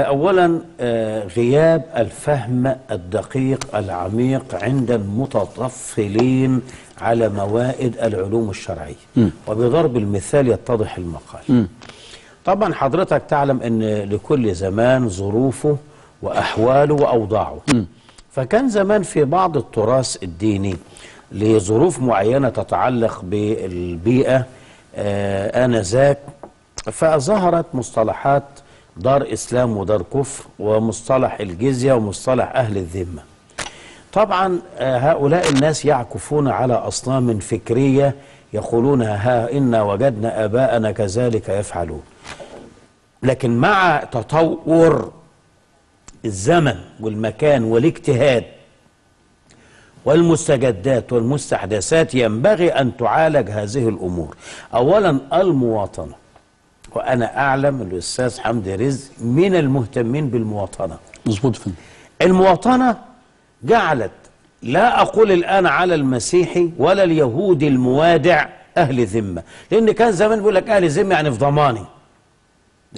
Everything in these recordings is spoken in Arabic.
أولا آه، غياب الفهم الدقيق العميق عند المتطفلين على موائد العلوم الشرعية. وبضرب المثال يتضح المقال. طبعا حضرتك تعلم أن لكل زمان ظروفه وأحواله وأوضاعه. فكان زمان في بعض التراث الديني لظروف معينة تتعلق بالبيئة آه، آنذاك فظهرت مصطلحات دار إسلام ودار كفر ومصطلح الجزية ومصطلح أهل الذمة. طبعا آه، هؤلاء الناس يعكفون على أصنام فكرية يقولون ها إنا وجدنا آباءنا كذلك يفعلون. لكن مع تطور الزمن والمكان والاجتهاد والمستجدات والمستحدثات ينبغي أن تعالج هذه الأمور. أولا المواطنة. وأنا أعلم الأستاذ حمدي رزق من المهتمين بالمواطنة. مظبوط فين المواطنة جعلت لا أقول الآن على المسيحي ولا اليهودي الموادع أهل ذمة لأن كان زمان بيقول لك أهل ذمة يعني في ضماني.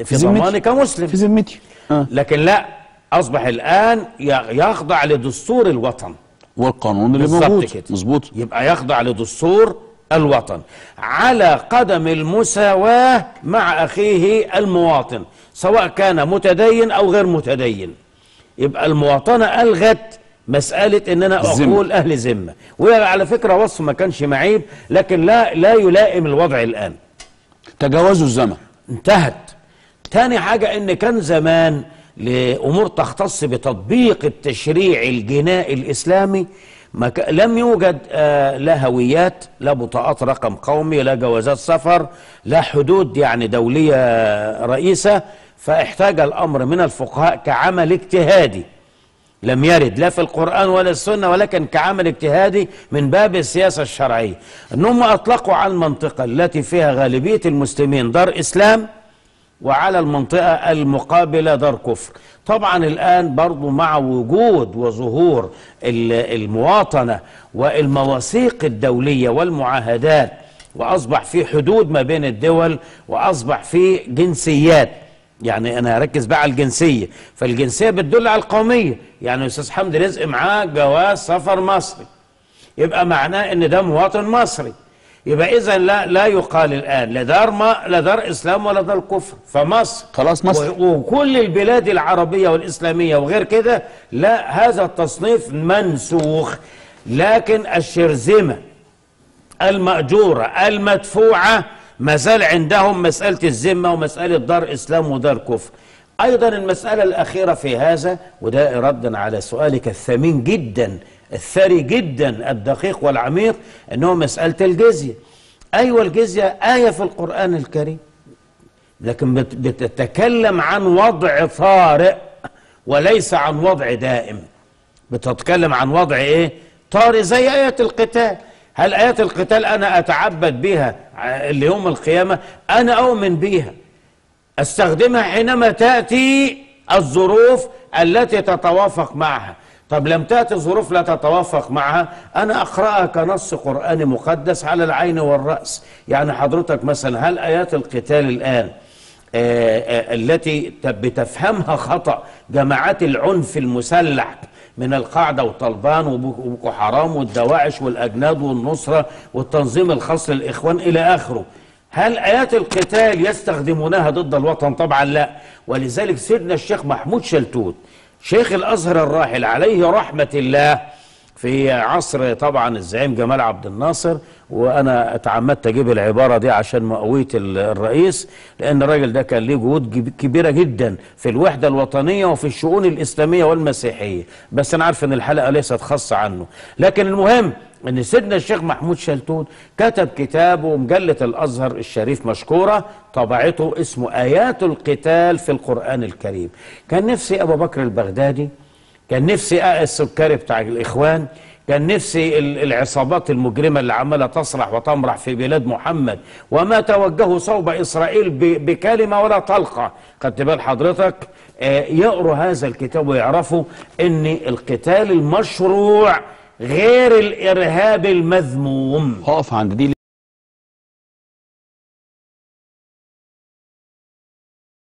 في. ضماني كمسلم. في ذمتي. آه. لكن لا أصبح الآن يخضع لدستور الوطن. والقانون اللي موجود. كده. مظبوط. يبقى يخضع لدستور الوطن. على قدم المساواة مع أخيه المواطن سواء كان متدين أو غير متدين. يبقى المواطنة ألغت مسألة إن أنا. أقول أهل ذمة وهي على فكرة وصف ما كانش معيب لكن لا لا يلائم الوضع الآن. تجاوزوا الزمن. انتهت. تاني حاجة إن كان زمان لأمور تختص بتطبيق التشريع الجنائي الإسلامي ك... لم يوجد آه لا هويات لا بطاقات رقم قومي لا جوازات سفر لا حدود يعني دولية رئيسة فاحتاج الأمر من الفقهاء كعمل اجتهادي. لم يرد لا في القرآن ولا السنة ولكن كعمل اجتهادي من باب السياسة الشرعية. أنهم أطلقوا على المنطقة التي فيها غالبية المسلمين دار إسلام. وعلى المنطقة المقابلة دار كفر. طبعا الآن برضو مع وجود وظهور ال- المواطنة والمواثيق الدولية والمعاهدات وأصبح في حدود ما بين الدول وأصبح في جنسيات. يعني أنا هركز بقى على الجنسية. فالجنسية بتدل على القومية. يعني أستاذ حمدي رزق معاه جواز سفر مصري. يبقى معناه إن ده مواطن مصري. يبقى إذا لا لا يقال الآن لا دار ما لا دار إسلام ولا دار كفر فمصر. خلاص مصر. وكل البلاد العربية والإسلامية وغير كده لا هذا التصنيف منسوخ. لكن الشرذمة المأجورة المدفوعة ما زال عندهم مسألة الذمة ومسألة دار إسلام ودار كفر. أيضا المسألة الأخيرة في هذا وده ردا على سؤالك الثمين جدا. الثري جدا الدقيق والعميق أنه مسألة الجزية. أيوة الجزية آية في القرآن الكريم. لكن بت- بتتكلم عن وضع طارئ وليس عن وضع دائم. بتتكلم عن وضع إيه؟ طارئ زي آية القتال. هل آيات القتال أنا أتعبد بها ع- ليوم القيامة؟ أنا أؤمن بها أستخدمها حينما تأتي الظروف التي تتوافق معها. طب لم تأتي ظروف لا تتوافق معها. أنا أقرأها كنص قرآني مقدس على العين والرأس. يعني حضرتك مثلا هل آيات القتال الآن آه، آه، التي بتفهمها خطأ جماعات العنف المسلح من القاعدة وطلبان وبوكو حرام والدواعش والأجناد والنصرة والتنظيم الخاص للإخوان إلى آخره؟ هل آيات القتال يستخدمونها ضد الوطن؟ طبعا لا. ولذلك سيدنا الشيخ محمود شلتوت شيخ الأزهر الراحل عليه رحمة الله في عصر طبعا الزعيم جمال عبد الناصر وأنا تعمدت أجيب العبارة دي عشان مقوية ال- الرئيس لأن الراجل ده كان ليه جهود كبيرة جدا في الوحدة الوطنية وفي الشؤون الإسلامية والمسيحية. بس أنا عارف إن الحلقة ليست خاصة عنه. لكن المهم إن سيدنا الشيخ محمود شلتوت كتب كتابه مجلة الأزهر الشريف مشكورة طبعته اسمه آيات القتال في القرآن الكريم. كان نفسي أبو بكر البغدادي كان نفسي أقى السكري بتاع الإخوان كان نفسي ال- العصابات المجرمة اللي عمالة تصرح وتمرح في بلاد محمد وما توجهوا صوب إسرائيل بكلمة ولا طلقة. خدت بال حضرتك آه، يقروا هذا الكتاب ويعرفوا إن القتال المشروع غير الإرهاب المذموم. هقف عند دي